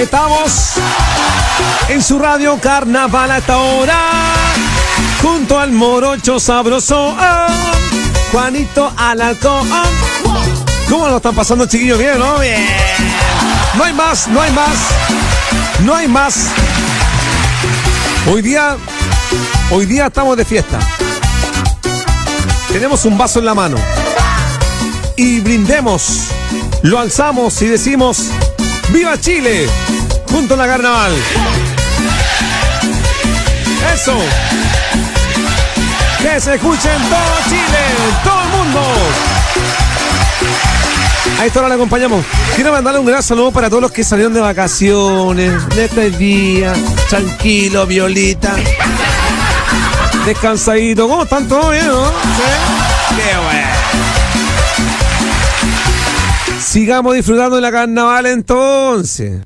Estamos en su radio Carnaval a esta hora. Junto al morocho sabroso. ah, Juanito Alarcón. ¿Cómo lo están pasando, chiquillos? Bien, ¿no? Bien. No hay más, no hay más. No hay más. Hoy día, hoy día estamos de fiesta. Tenemos un vaso en la mano. Y brindemos. Lo alzamos y decimos, ¡Viva Chile! Junto a la carnaval. Eso. Que se escuche en todo Chile, todo el mundo. A esta hora le acompañamos. Quiero mandarle un gran saludo para todos los que salieron de vacaciones, de este día, tranquilo, violita. Descansadito. ¿Cómo están todos bien, no? ¿Sí? Qué bueno. Sigamos disfrutando de la carnaval entonces.